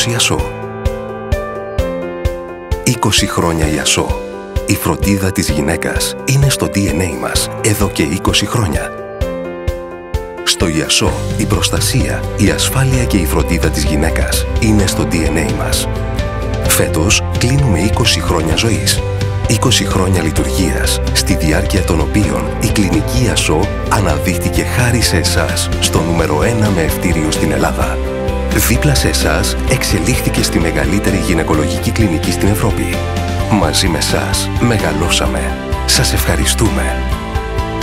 Κέντρος Ιασό. 20 χρόνια Ιασό. Η φροντίδα της γυναίκας είναι στο DNA μας εδώ και 20 χρόνια. Στο Ιασό, η προστασία, η ασφάλεια και η φροντίδα της γυναίκας είναι στο DNA μας. Φέτος κλείνουμε 20 χρόνια ζωής. 20 χρόνια λειτουργίας, στη διάρκεια των οποίων η κλινική Ιασό αναδείχθηκε χάρη σε εσάς στο νούμερο 1 με ευτήριο στην Ελλάδα. Δίπλα σε εσάς εξελίχθηκε στη μεγαλύτερη γυναικολογική κλινική στην Ευρώπη. Μαζί με εσά μεγαλώσαμε. Σας ευχαριστούμε.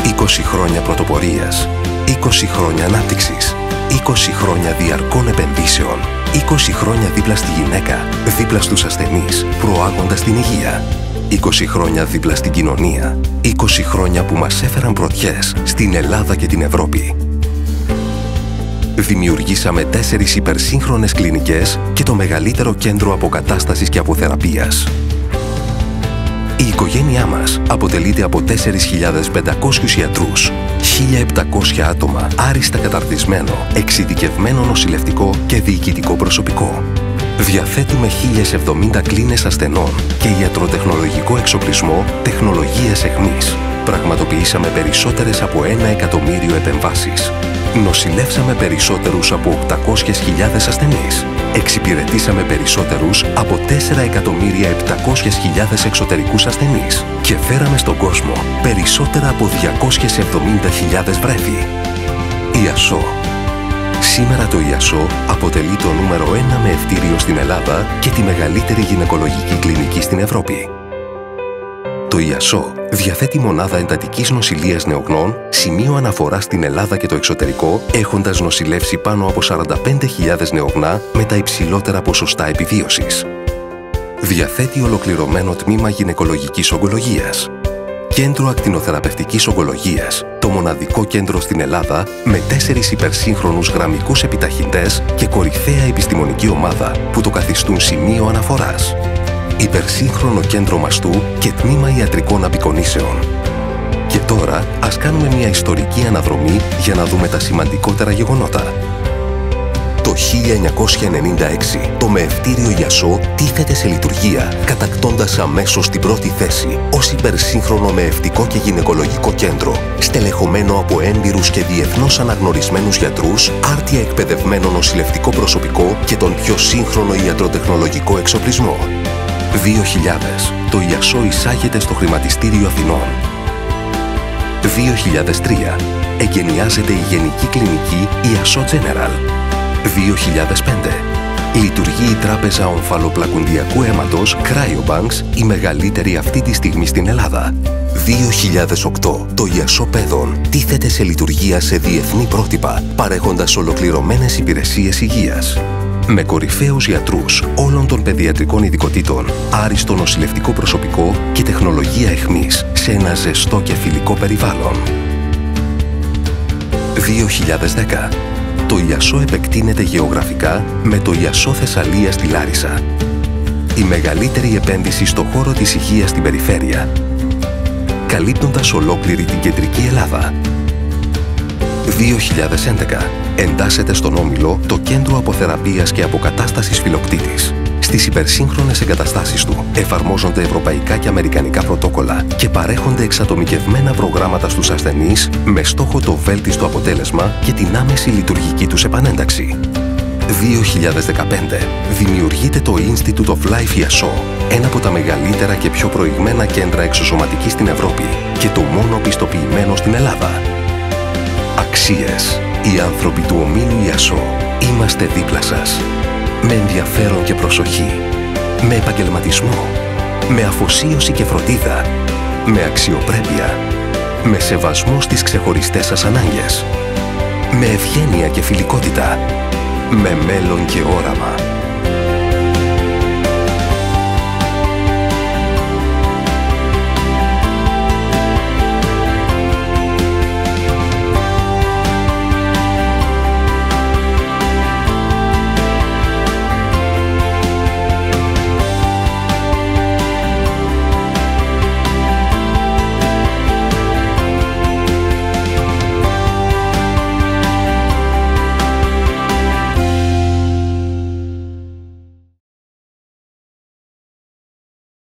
20 χρόνια πρωτοπορίας, 20 χρόνια ανάπτυξης, 20 χρόνια διαρκών επενδύσεων, 20 χρόνια δίπλα στη γυναίκα, δίπλα στους ασθενείς, προάγοντας την υγεία. 20 χρόνια δίπλα στην κοινωνία, 20 χρόνια που μας έφεραν πρωτιές στην Ελλάδα και την Ευρώπη. Δημιουργήσαμε τέσσερις υπερσύγχρονες κλινικές και το μεγαλύτερο κέντρο αποκατάστασης και αποθεραπείας. Η οικογένειά μας αποτελείται από 4.500 ιατρούς, 1.700 άτομα άριστα καταρτισμένο, εξειδικευμένο νοσηλευτικό και διοικητικό προσωπικό. Διαθέτουμε 1.070 κλίνες ασθενών και ιατροτεχνολογικό εξοπλισμό τεχνολογίες εχμής. Πραγματοποιήσαμε περισσότερες από 1 εκατομμύριο επεμβάσεις. Νοσηλεύσαμε περισσότερους από 800.000 ασθενείς. Εξυπηρετήσαμε περισσότερους από 4.700.000 εξωτερικούς ασθενείς. Και φέραμε στον κόσμο περισσότερα από 270.000 βρέφη. Ιασό. Σήμερα το Ιασό αποτελεί το νούμερο 1 με ευτήριο στην Ελλάδα και τη μεγαλύτερη γυναικολογική κλινική στην Ευρώπη. Το ΙΑΣΟ διαθέτει μονάδα εντατικής νοσηλείας νεογνών, σημείο αναφορά στην Ελλάδα και το εξωτερικό, έχοντας νοσηλεύσει πάνω από 45.000 νεογνά με τα υψηλότερα ποσοστά επιβίωσης. Διαθέτει ολοκληρωμένο τμήμα γυναικολογικής ογκολογίας. Κέντρο ακτινοθεραπευτικής ογκολογίας, το μοναδικό κέντρο στην Ελλάδα με τέσσερις υπερσύγχρονους γραμμικούς επιταχυντές και κορυφαία επιστημονική ομάδα που το καθιστούν σημείο αναφοράς υπερσύγχρονο κέντρο μαστού και τμήμα ιατρικών απεικονίσεων. Και τώρα ας κάνουμε μια ιστορική αναδρομή για να δούμε τα σημαντικότερα γεγονότα. Το 1996 το μεευτήριο Γιασό τίθεται σε λειτουργία, κατακτώντας αμέσως την πρώτη θέση ως υπερσύγχρονο μεευτικό και γυναικολογικό κέντρο, στελεχωμένο από έμπειρους και διεθνώς αναγνωρισμένους γιατρούς, άρτια εκπαιδευμένο νοσηλευτικό προσωπικό και τον πιο σύγχρονο ιατροτεχνολογικό εξοπλισμό. 2000. Το Ιασό εισάγεται στο χρηματιστήριο Αθηνών. 2003. Εγκαινιάζεται η Γενική Κλινική Ιασό General. 2005. Λειτουργεί η Τράπεζα Ομφαλοπλακουντιακού Αίματος Cryobanks, η μεγαλύτερη αυτή τη στιγμή στην Ελλάδα. 2008. Το Ιασό Παιδών τίθεται σε λειτουργία σε διεθνή πρότυπα, παρέχοντας ολοκληρωμένες υπηρεσίες υγείας με κορυφαίους γιατρούς όλων των παιδιατρικών ειδικοτήτων, άριστο νοσηλευτικό προσωπικό και τεχνολογία εχμής σε ένα ζεστό και φιλικό περιβάλλον. 2010. Το Ιασό επεκτείνεται γεωγραφικά με το Ιασό Θεσσαλία στη Λάρισα. Η μεγαλύτερη επένδυση στο χώρο της υγείας στην περιφέρεια, καλύπτοντας ολόκληρη την κεντρική Ελλάδα. 2011 εντάσσεται στον Όμιλο το Κέντρο Αποθεραπείας και Αποκατάστασης Φιλοκτήτης. Στις υπερσύγχρονες εγκαταστάσεις του εφαρμόζονται ευρωπαϊκά και αμερικανικά πρωτόκολλα και παρέχονται εξατομικευμένα προγράμματα στους ασθενείς με στόχο το βέλτιστο αποτέλεσμα και την άμεση λειτουργική τους επανένταξη. 2015 δημιουργείται το Institute of Life IASO, ένα από τα μεγαλύτερα και πιο προηγμένα κέντρα εξωσωματικής στην Ευρώπη και το μόνο πιστοποιημένο στην Ελλάδα. Αξίες οι άνθρωποι του ομίλου Ιασό είμαστε δίπλα σας. Με ενδιαφέρον και προσοχή. Με επαγγελματισμό. Με αφοσίωση και φροντίδα. Με αξιοπρέπεια. Με σεβασμό στις ξεχωριστές σας ανάγκες. Με ευγένεια και φιλικότητα. Με μέλλον και όραμα